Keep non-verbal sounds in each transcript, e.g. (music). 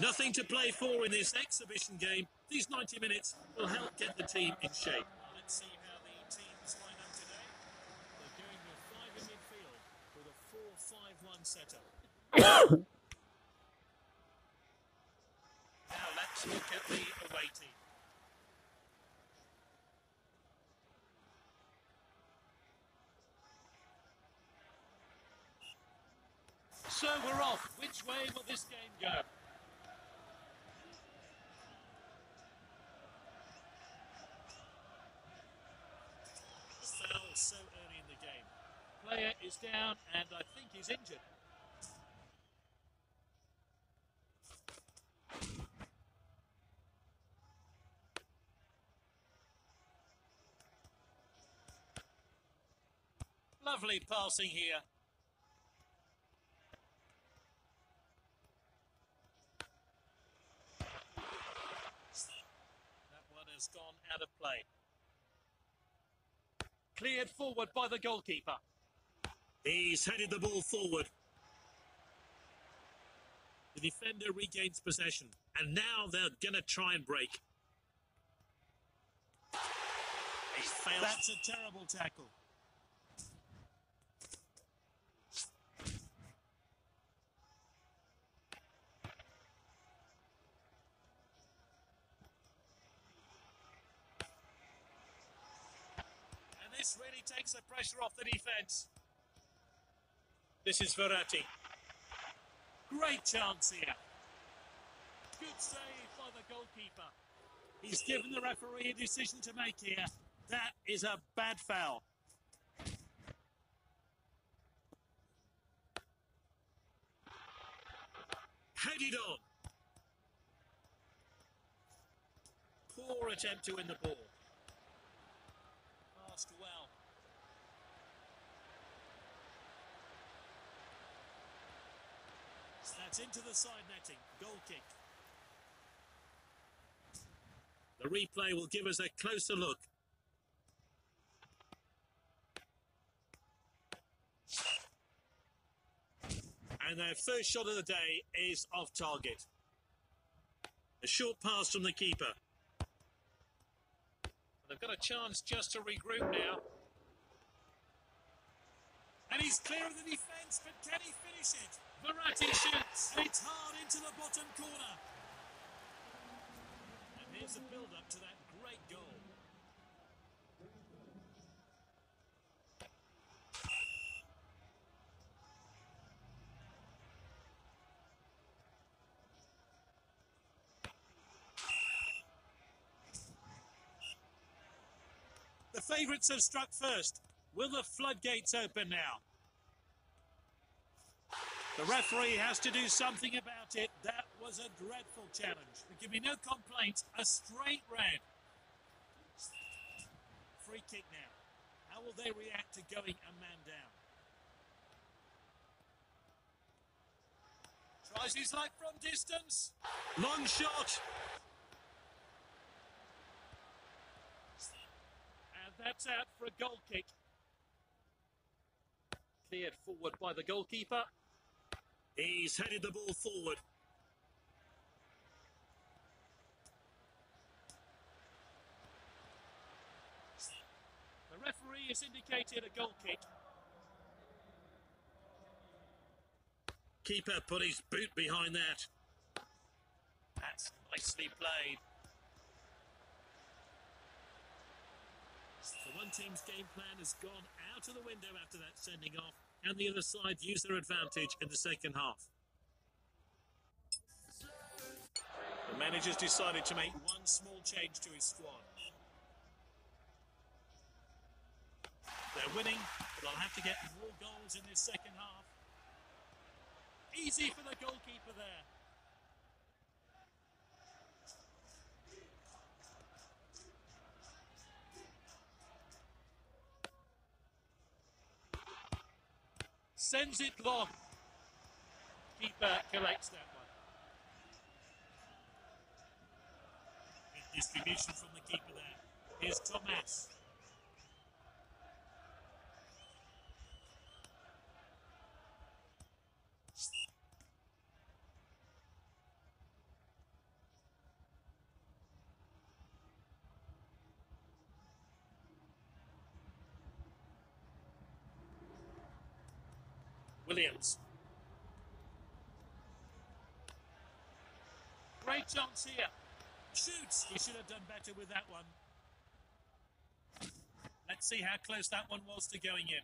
Nothing to play for in this exhibition game. These 90 minutes will help get the team in shape. Let's see how the teams line up today. They're going with five in midfield with a 4-5-1 setup. (coughs) now let's look at the away team. So we're off. Which way will this game go? Foul so early in the game. Player is down and I think he's injured. Lovely passing here. That one has gone out of play. Cleared forward by the goalkeeper. He's headed the ball forward. The defender regains possession, and now they're going to try and break. He fails. That's a terrible tackle. And this really takes the pressure off the defence. This is Verratti. Great chance here. Good save by the goalkeeper. He's given the referee a decision to make here. That is a bad foul. Headed on. Poor attempt to win the ball. Passed well. That's into the side netting. Goal kick. The replay will give us a closer look. And their first shot of the day is off target. A short pass from the keeper. They've got a chance just to regroup now. He's clear of the defence, but can he finish it? Verratti shoots, it's hard into the bottom corner. And here's the build-up to that great goal. The favourites have struck first. Will the floodgates open now? The referee has to do something about it. That was a dreadful challenge. But give me no complaints. A straight red. Free kick now. How will they react to going a man down? Tries his luck from distance. Long shot. And that's out for a goal kick. Cleared forward by the goalkeeper. He's headed the ball forward. The referee has indicated a goal kick. Keeper put his boot behind that. That's nicely played. The one team's game plan has gone out of the window after that sending off, and the other side use their advantage in the second half. The manager's decided to make one small change to his squad. They're winning, but they'll have to get more goals in this second half. Easy for the goalkeeper there. Sends it long. Keeper collects that one. Good distribution from the keeper there. Here's Thomas. Williams. Great chance here. Shoots. He should have done better with that one. Let's see how close that one was to going in.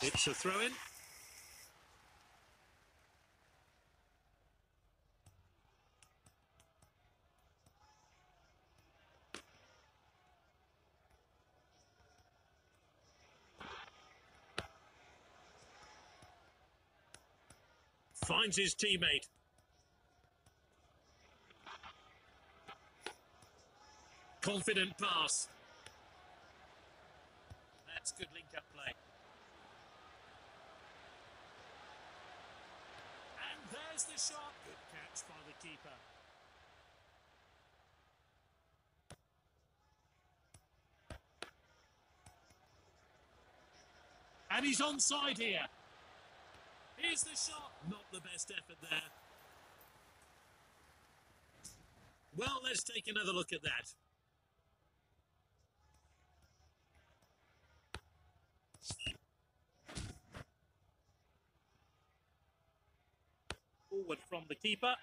It's a throw in. Finds his teammate. Confident pass. That's good link up play. And there's the shot. Good catch by the keeper. And he's onside here. Here's the shot. Not the best effort there. Well, let's take another look at that. Forward from the keeper.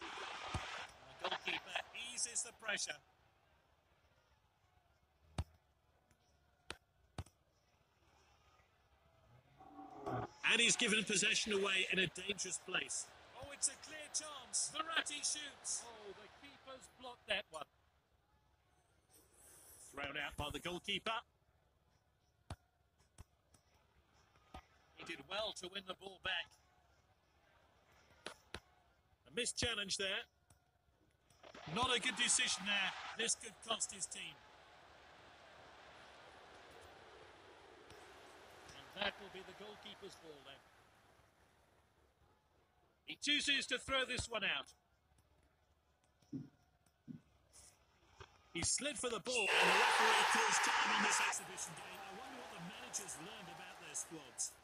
The goalkeeper eases the pressure. And he's given possession away in a dangerous place. Oh, it's a clear chance. Verratti shoots. Oh, the keeper's blocked that one. Thrown out by the goalkeeper. He did well to win the ball back. A missed challenge there. Not a good decision there. This could cost his team. That will be the goalkeeper's ball then. He chooses to throw this one out. He slid for the ball, and the referee calls time on this exhibition game. I wonder what the managers learned about their squads.